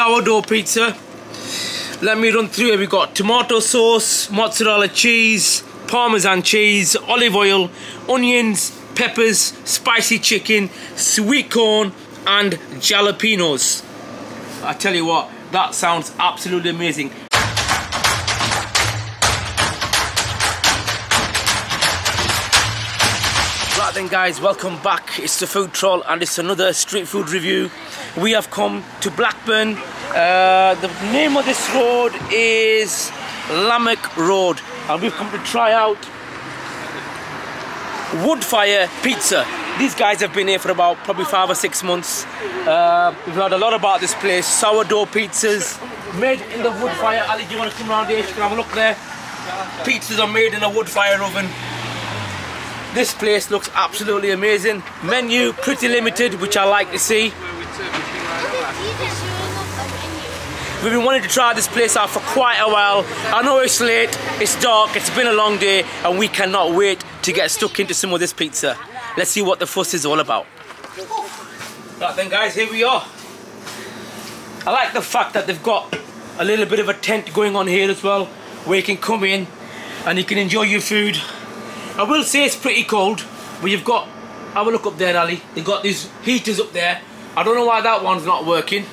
sourdough pizza. Let me run through it. We've got tomato sauce, mozzarella cheese, parmesan cheese, olive oil, onions, peppers, spicy chicken, sweet corn, and jalapenos. I tell you what, that sounds absolutely amazing. Then guys, welcome back. It's the Food Troll and it's another street food review. We have come to Blackburn. Uh, the name of this road is Lammack Road and we've come to try out Woodfire Pizza. These guys have been here for about probably five or six months. Uh, we've heard a lot about this place. Sourdough pizzas made in the wood fire. Ali, do you want to come around here? You can have a look there. Pizzas are made in a wood fire oven. This place looks absolutely amazing. Menu pretty limited, which I like to see. We've been wanting to try this place out for quite a while. I know it's late, it's dark, it's been a long day, and we cannot wait to get stuck into some of this pizza. Let's see what the fuss is all about. Right then guys, here we are. I like the fact that they've got a little bit of a tent going on here as well, where you can come in and you can enjoy your food I will say it's pretty cold, but you've got, have a look up there Ali, they've got these heaters up there. I don't know why that one's not working.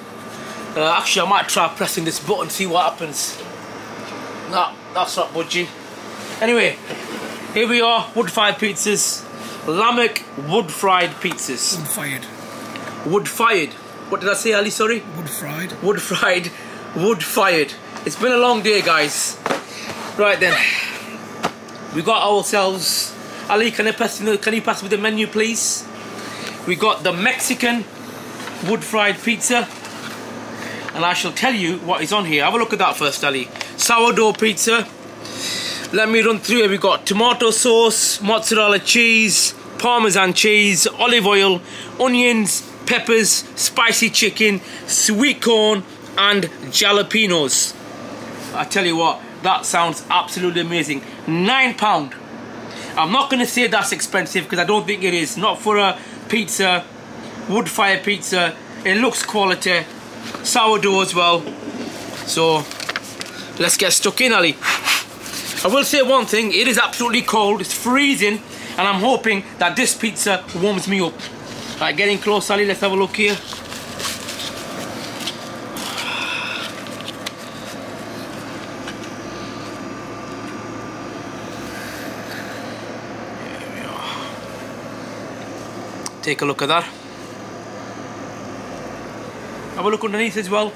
Uh, actually, I might try pressing this button, see what happens. No, that's not budging. Anyway, here we are, wood-fired pizzas. Lammack wood-fried pizzas. Wood-fired. Wood-fired. What did I say, Ali, sorry? Wood-fried. Wood-fried. Wood-fired. It's been a long day, guys. Right then we got ourselves Ali can you pass can you pass me the menu please? We got the Mexican wood fried pizza. And I shall tell you what is on here. Have a look at that first Ali. Sourdough pizza. Let me run through it. We got tomato sauce mozzarella cheese parmesan cheese olive oil onions peppers spicy chicken sweet corn and jalapenos. I tell you what that sounds absolutely amazing. Nine pound. I'm not going to say that's expensive because I don't think it is. Not for a pizza, wood fire pizza. It looks quality. Sourdough as well. So let's get stuck in, Ali. I will say one thing. It is absolutely cold. It's freezing. And I'm hoping that this pizza warms me up. Right, getting close, Ali. Let's have a look here. Take a look at that. Have a look underneath as well.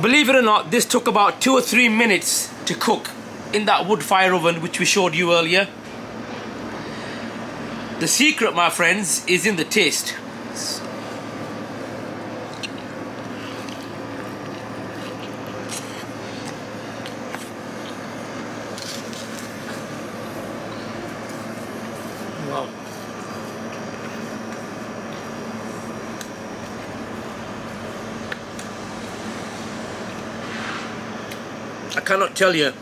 Believe it or not, this took about two or three minutes to cook in that wood fire oven which we showed you earlier. The secret, my friends, is in the taste. I cannot tell you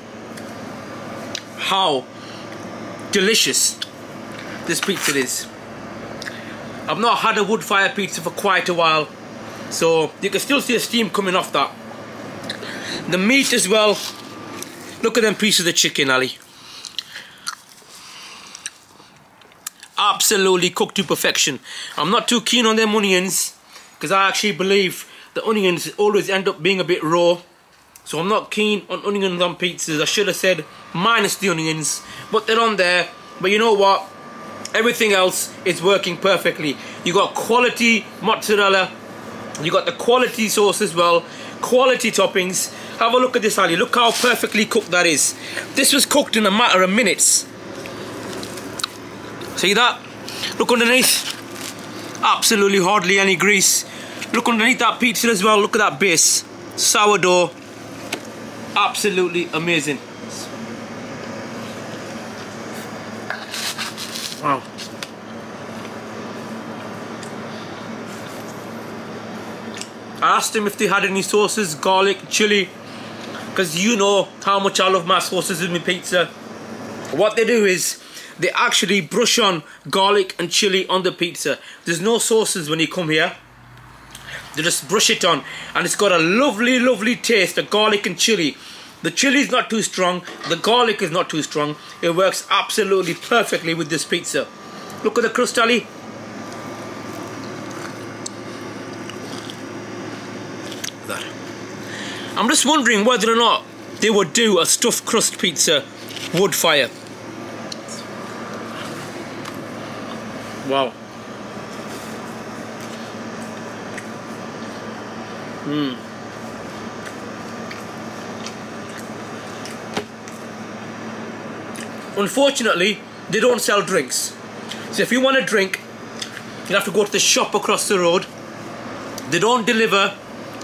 how delicious this pizza is. I've not had a wood fire pizza for quite a while so you can still see the steam coming off that. The meat as well. Look at them pieces of chicken, Ali. Absolutely cooked to perfection. I'm not too keen on them onions because I actually believe the onions always end up being a bit raw so I'm not keen on onions on pizzas. I should have said minus the onions. But they're on there. But you know what? Everything else is working perfectly. You got quality mozzarella. You got the quality sauce as well. Quality toppings. Have a look at this, Ali. Look how perfectly cooked that is. This was cooked in a matter of minutes. See that? Look underneath. Absolutely hardly any grease. Look underneath that pizza as well. Look at that base. Sourdough absolutely amazing. Wow. I asked him if they had any sauces, garlic, chili, because you know how much I love my sauces in my pizza. What they do is they actually brush on garlic and chili on the pizza. There's no sauces when you come here. They just brush it on, and it's got a lovely, lovely taste of garlic and chili. The chili is not too strong, the garlic is not too strong. It works absolutely perfectly with this pizza. Look at the crust, Ali. That. I'm just wondering whether or not they would do a stuffed crust pizza wood fire. Wow. Hmm. Unfortunately, they don't sell drinks. So if you want a drink, you have to go to the shop across the road. They don't deliver,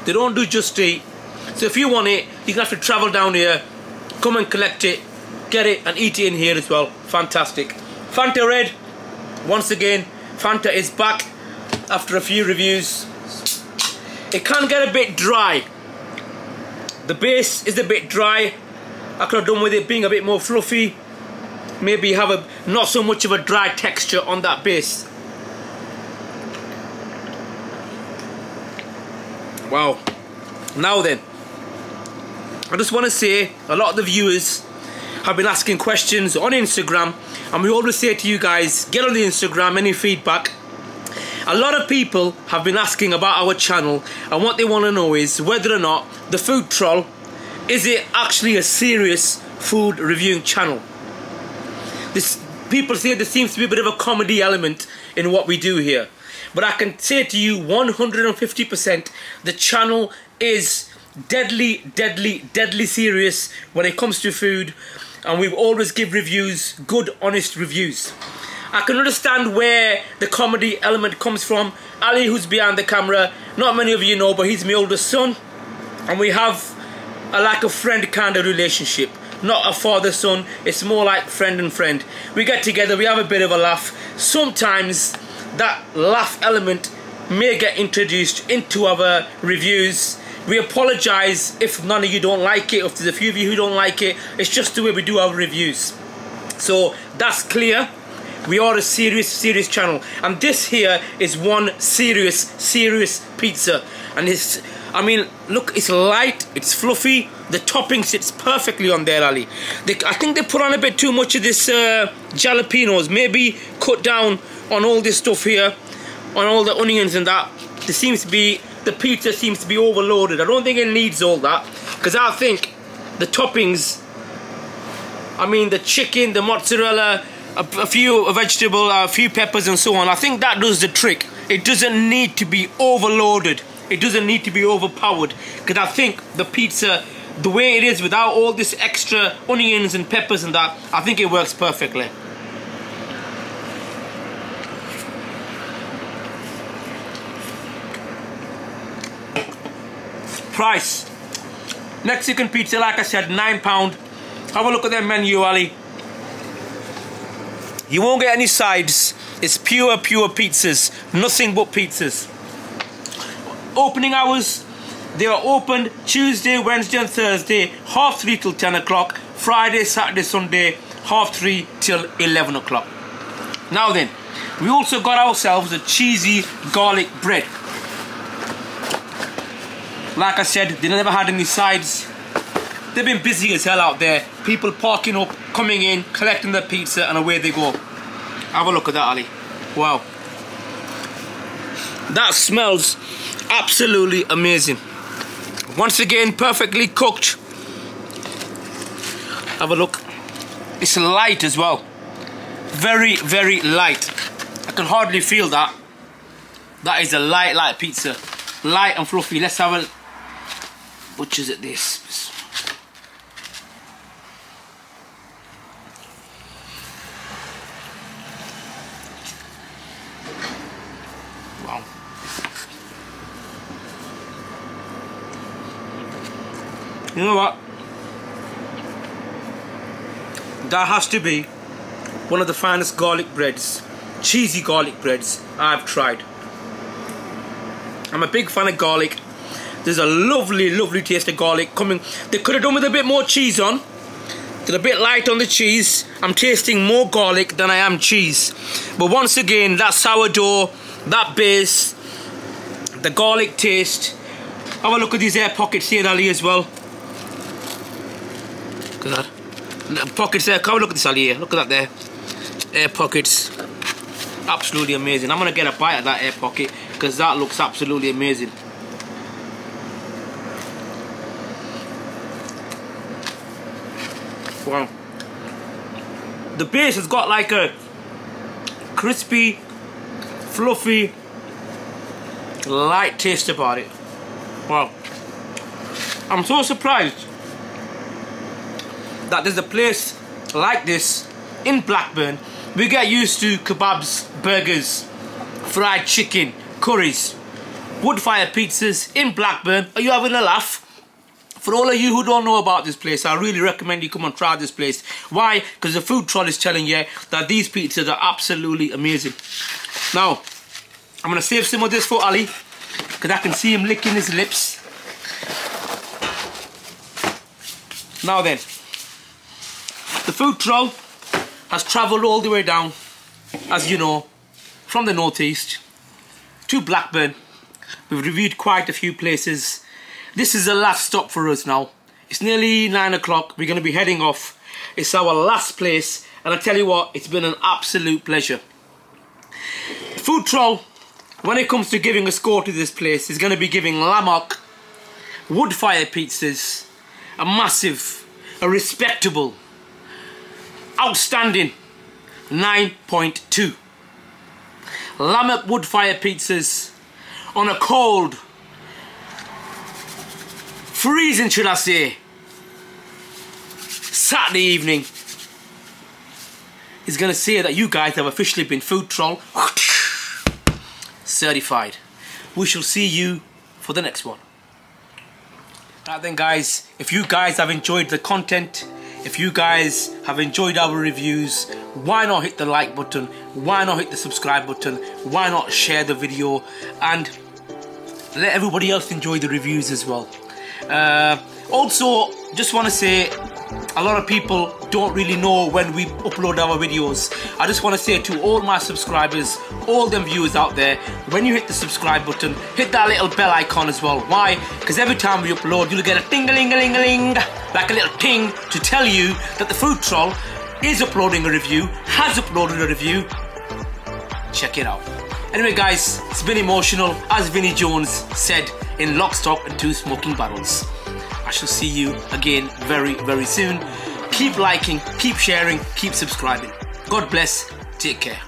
they don't do just eat. So if you want it, you're have to travel down here, come and collect it, get it and eat it in here as well. Fantastic. Fanta Red, once again, Fanta is back after a few reviews. It can get a bit dry. The base is a bit dry. I could have done with it being a bit more fluffy maybe have a not so much of a dry texture on that base wow now then I just want to say a lot of the viewers have been asking questions on Instagram and we always say to you guys get on the Instagram any feedback a lot of people have been asking about our channel and what they want to know is whether or not the food troll is it actually a serious food reviewing channel this people say there seems to be a bit of a comedy element in what we do here. But I can say to you 150% the channel is deadly, deadly, deadly serious when it comes to food and we always give reviews, good, honest reviews. I can understand where the comedy element comes from. Ali, who's behind the camera, not many of you know, but he's my oldest son. And we have a like a friend kind of relationship not a father son. It's more like friend and friend. We get together we have a bit of a laugh. Sometimes that laugh element may get introduced into our reviews. We apologize if none of you don't like it if there's a few of you who don't like it. It's just the way we do our reviews. So that's clear we are a serious serious channel and this here is one serious serious pizza and it's I mean, look, it's light, it's fluffy. The topping sits perfectly on there, Ali. They, I think they put on a bit too much of this uh, jalapenos. Maybe cut down on all this stuff here, on all the onions and that. There seems to be, the pizza seems to be overloaded. I don't think it needs all that. Because I think the toppings, I mean, the chicken, the mozzarella, a, a few vegetable, a few peppers and so on. I think that does the trick. It doesn't need to be overloaded it doesn't need to be overpowered because I think the pizza, the way it is without all this extra onions and peppers and that, I think it works perfectly. Price. Mexican pizza, like I said, £9. Have a look at their menu, Ali. You won't get any sides. It's pure, pure pizzas. Nothing but pizzas. Opening hours they are open Tuesday, Wednesday and Thursday half 3 till 10 o'clock. Friday, Saturday, Sunday half 3 till 11 o'clock. Now then we also got ourselves a cheesy garlic bread. Like I said they never had any sides they've been busy as hell out there. People parking up coming in collecting their pizza and away they go. Have a look at that Ali. Wow. That smells absolutely amazing. Once again perfectly cooked. Have a look. It's light as well. Very very light. I can hardly feel that. That is a light light pizza. Light and fluffy. Let's have a butchers at this You know what? That has to be one of the finest garlic breads, cheesy garlic breads I've tried. I'm a big fan of garlic. There's a lovely, lovely taste of garlic coming. They could have done with a bit more cheese on. They're a bit light on the cheese. I'm tasting more garlic than I am cheese. But once again, that sourdough, that base, the garlic taste. Have a look at these air pockets here, Ali, as well. Look at that. Pockets there. Come look at this, Ali. Here. Look at that there. Air pockets. Absolutely amazing. I'm gonna get a bite of that air pocket because that looks absolutely amazing. Wow. The base has got like a crispy, fluffy, light taste about it. Wow. I'm so surprised that there's a place like this in Blackburn. We get used to kebabs, burgers, fried chicken, curries, wood fire pizzas in Blackburn. Are you having a laugh? For all of you who don't know about this place, I really recommend you come and try this place. Why? Because the food troll is telling you that these pizzas are absolutely amazing. Now, I'm going to save some of this for Ali, because I can see him licking his lips. Now then, the food troll has travelled all the way down, as you know, from the northeast to Blackburn. We've reviewed quite a few places. This is the last stop for us now. It's nearly nine o'clock. We're going to be heading off. It's our last place, and I tell you what, it's been an absolute pleasure. Food Troll, when it comes to giving a score to this place, is going to be giving Lammack wood fire pizzas a massive, a respectable, outstanding 9.2. Lammack wood fire pizzas on a cold, freezing should I say, Saturday evening is going to say that you guys have officially been food troll certified. We shall see you for the next one. Right then guys, if you guys have enjoyed the content, if you guys have enjoyed our reviews, why not hit the like button? Why not hit the subscribe button? Why not share the video and let everybody else enjoy the reviews as well. Uh, also, just want to say a lot of people don't really know when we upload our videos. I just want to say to all my subscribers, all them viewers out there, when you hit the subscribe button, hit that little bell icon as well. Why? Because every time we upload, you'll get a ting-a-ling-a-ling-a-ling, like a little ting to tell you that the Food Troll is uploading a review, has uploaded a review. Check it out. Anyway guys, it's been emotional, as Vinnie Jones said in Lock, Stock and Two Smoking Barrels. I shall see you again very, very soon. Keep liking, keep sharing, keep subscribing. God bless. Take care.